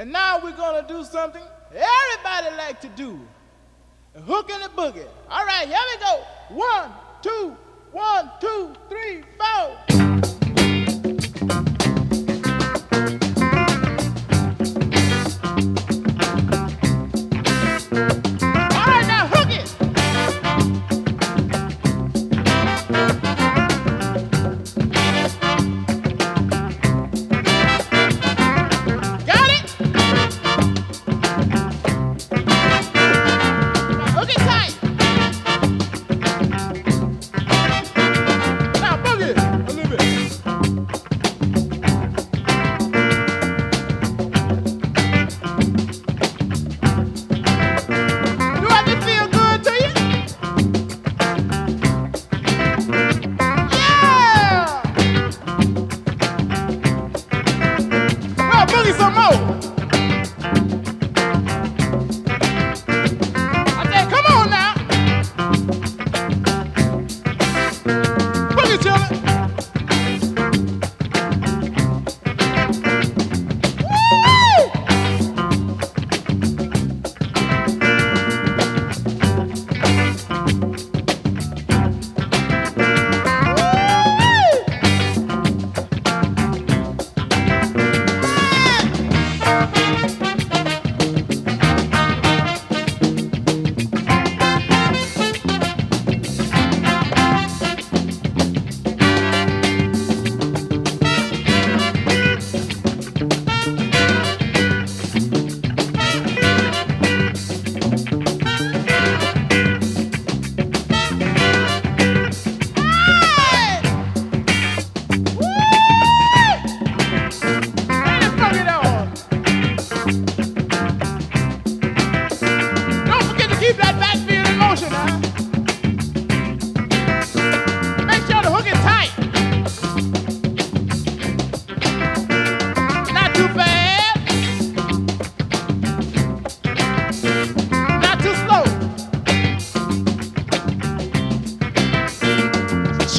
And now we're gonna do something everybody like to do. A hook and a boogie. All right, here we go. One, two, one, two, three, four. Boogie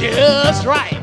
just right.